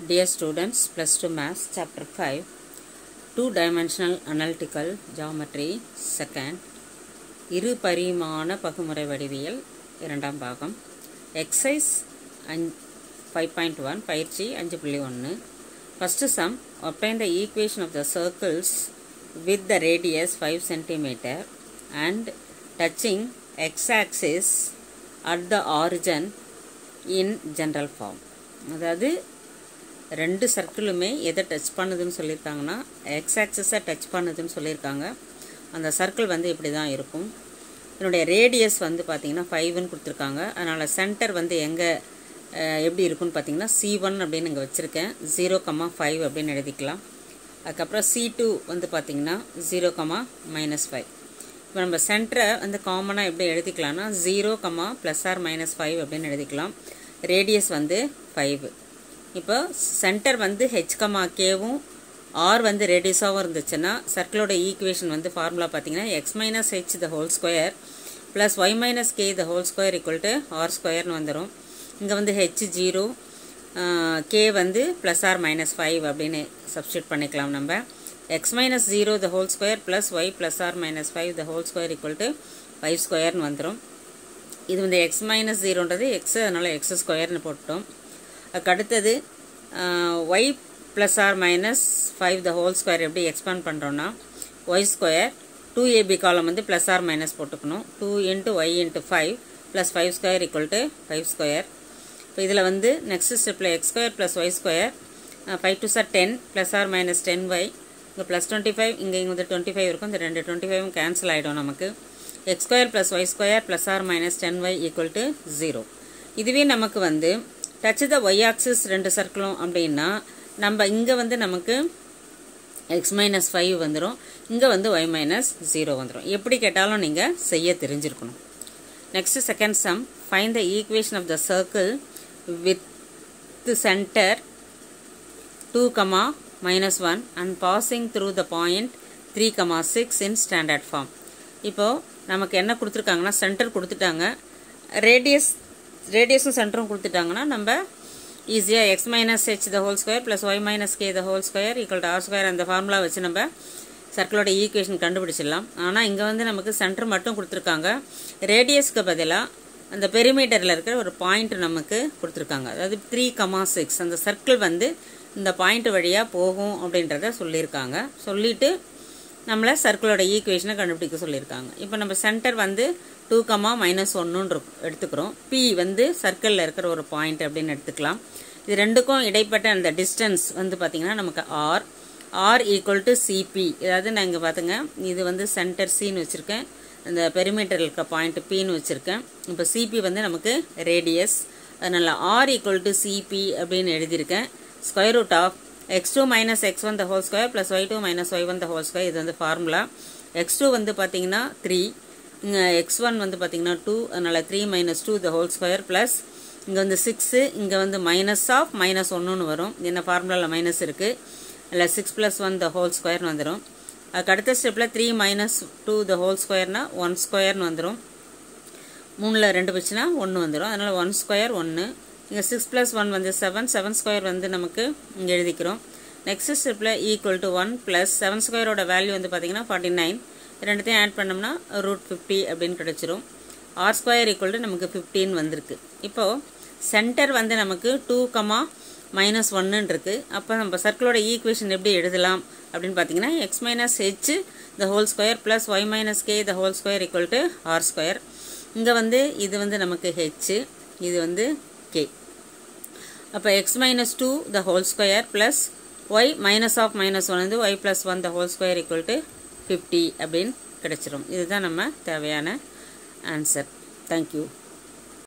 Dear students, plus 2 maths, chapter 5, two dimensional analytical geometry, second, இரு பரிமாண பகுமுறை வடிவியல் இரண்டாம் பாகம் எக்ஸைஸ் அஞ் ஃபைவ் பாயிண்ட் ஒன் பயிற்சி அஞ்சு புள்ளி ஒன்று first sum obtain the equation of the circles with the radius 5 centimeter and touching x-axis at the origin in general form அதாவது ரெண்டு சர்க்கிளுமே எதை டச் பண்ணுதுன்னு சொல்லியிருக்காங்கன்னா எக்ஸ் ஆக்சஸை டச் பண்ணுதுன்னு சொல்லியிருக்காங்க. அந்த சர்க்கிள் வந்து இப்படி தான் இருக்கும். இதனுடைய ரேடியஸ் வந்து பார்த்திங்கன்னா ஃபைவ்னு கொடுத்துருக்காங்க. அதனால் சென்டர் வந்து எங்கே எப்படி இருக்குன்னு பார்த்தீங்கன்னா சி ஒன் அப்படின்னு இங்கே வச்சுருக்கேன். ஜீரோ கமா ஃபைவ் அப்படின்னு எழுதிக்கலாம். அதுக்கப்புறம் சி டூ வந்து பார்த்திங்கன்னா ஜீரோ கமா மைனஸ் ஃபைவ் இப்போ நம்ம சென்டரை வந்து காமனாக எப்படி எழுதிக்கலாம்னா zero comma plus or minus five அப்படின்னு எழுதிக்கலாம். ரேடியஸ் வந்து ஃபைவ் இப்போ சென்டர் வந்து ஹெச்கமா கேவும் ஆர் வந்து ரெடியூஸாகவும் இருந்துச்சுன்னா சர்க்கிளோட ஈக்குவேஷன் வந்து ஃபார்முலா பார்த்தீங்கன்னா X minus H the whole square plus Y minus K the whole square equal to R ஸ்கொயர்னு வந்துடும் இங்கே வந்து ஹெச் ஜீரோ கே வந்து ப்ளஸ் ஆர் மைனஸ் ஃபைவ் அப்படின்னு சப்ஸ்டியூட் பண்ணிக்கலாம் நம்ம. X minus zero the whole square plus Y plus R minus five the whole square equal to five ஸ்கொயர்னு வந்துடும் இது வந்து எக்ஸ் மைனஸ் ஜீரோன்றது எக்ஸ் அதனால் எக்ஸ் ஸ்கொயர்னு போட்டோம் அதுக்கு அடுத்தது y plus R minus five the whole square எப்படி எக்ஸ்பேண்ட் பண்ணுறோன்னா ஒய் ஸ்கொயர் டூ ஏபி காலம் வந்து ப்ளஸ் ஆர் மைனஸ் போட்டுக்கணும். Two into Y into five plus five square equal to five square இப்போ இதில் வந்து நெக்ஸ்ட் ஸ்டெப்பில் X square plus Y square five two sir ten plus R minus ten Y இங்கே plus twenty five இங்கே இங்கே வந்து twenty five இருக்கும். இந்த ரெண்டு டுவெண்ட்டி ஃபைவும் கேன்சல் ஆகிடும் நமக்கு. X square plus Y square plus R minus ten Y equal to zero இதுவே நமக்கு வந்து டச் த ஒய் ஆக்சிஸ் ரெண்டு சர்க்கிளும் அப்படின்னா நம்ம இங்கே வந்து நமக்கு எக்ஸ் மைனஸ் ஃபைவ் வந்துடும் இங்கே வந்து ஒய் மைனஸ் ஜீரோ வந்துடும் எப்படி கேட்டாலும் நீங்கள் செய்ய தெரிஞ்சிருக்கணும். Next second sum find the equation of the circle with centre two comma minus one and passing through the point three comma six in standard form இப்போது நமக்கு என்ன கொடுத்துருக்காங்கன்னா சென்டர் கொடுத்துட்டாங்க. ரேடியஸ் ரேடியஸும் சென்டரும் கொடுத்துட்டாங்கன்னா நம்ம ஈஸியாக X minus H the whole square plus Y minus K the whole square equal to R square அந்த formula வச்சு நம்ம சர்க்கிளோட ஈக்குவேஷன் கண்டுபிடிச்சிடலாம். ஆனால் இங்கே வந்து நமக்கு சென்டர் மட்டும் கொடுத்துருக்காங்க. ரேடியஸ்க்கு பதிலாக அந்த பெரிமீட்டரில் இருக்கிற ஒரு பாயிண்ட் நமக்கு கொடுத்துருக்காங்க. அதாவது த்ரீ கமா சிக்ஸ் அந்த சர்க்கிள் வந்து இந்த பாயிண்ட் வழியாக போகும் அப்படின்றத சொல்லியிருக்காங்க. சொல்லிவிட்டு நம்மளை சர்க்கிளோட ஈக்குவேஷனை கண்டுபிடிக்க சொல்லியிருக்காங்க. இப்போ நம்ம சென்டர் வந்து டூ கமா மைனஸ் ஒன்றுன்னு எடுத்துக்கிறோம். பி வந்து சர்க்கிளில் இருக்கிற ஒரு பாயிண்ட் அப்படின்னு எடுத்துக்கலாம். இது ரெண்டுக்கும் இடைப்பட்ட அந்த டிஸ்டன்ஸ் வந்து பார்த்திங்கன்னா நமக்கு R R equal to C P நான் இங்கே பார்த்துங்க இது வந்து சென்டர் சின்னு வச்சுருக்கேன். இந்த பெரிமீட்டர் இருக்க பாயிண்ட் பின்னு வச்சுருக்கேன். இப்போ சிபி வந்து நமக்கு ரேடியஸ் அதனால் ஆர் ஈக்குவல் டு சிபி அப்படின்னு எழுதியிருக்கேன். Square root of X two minus X one the whole square plus Y two minus Y whole square இது வந்து formula. எக்ஸ் டூ வந்து பார்த்தீங்கன்னா த்ரீ இங்கே எக்ஸ் ஒன் வந்து பார்த்தீங்கன்னா டூ அதனால் three minus two the whole square plus இங்கே வந்து சிக்ஸு இங்கே வந்து மைனஸ் ஆஃப் மைனஸ் ஒன்றுன்னு வரும். என்ன ஃபார்முலாவில் மைனஸ் இருக்குது அதில் six plus one the whole ஸ்கொயர்னு வந்துடும் அதுக்கு அடுத்த ஸ்டெப்பில் three minus two the whole ஸ்கொயர்னால் one ஸ்கொயர்னு வந்துடும் மூணில் ரெண்டு போச்சுன்னா ஒன்று வந்துடும் அதனால் ஒன் ஸ்கொயர் ஒன்று இங்கே சிக்ஸ் ப்ளஸ் ஒன் வந்து செவன் செவன் ஸ்கொயர் வந்து நமக்கு இங்கே எழுதிக்கிறோம். நெக்ஸ்ட் ஸ்டெப்பில் equal to one plus seven ஸ்கொயரோட வேல்யூ வந்து பார்த்தீங்கன்னா ஃபார்ட்டி நைன் ரெண்டுத்தையும் ஆட் பண்ணோம்னா ரூட் ஃபிஃப்டி அப்படின்னு கிடச்சிரும். ஆர் ஸ்கொயர் ஈக்குவல் டு நமக்கு ஃபிஃப்டின் வந்திருக்கு. இப்போது சென்டர் வந்து நமக்கு டூ கமா மைனஸ் ஒன்னுன்னு இருக்குது அப்போ நம்ம சர்க்கிளோட ஈக்குவேஷன் எப்படி எழுதலாம் அப்படின்னு பார்த்தீங்கன்னா X minus H the whole square plus Y minus K the whole square equal to R square இங்கே வந்து இது வந்து நமக்கு ஹெச் இது வந்து கே அப்போ x minus two the whole square plus y minus of minus one வந்து y plus one the whole square equal to fifty அப்படின்னு கிடச்சிரும். இதுதான் நம்ம தேவையான ஆன்சர் தேங்க்யூ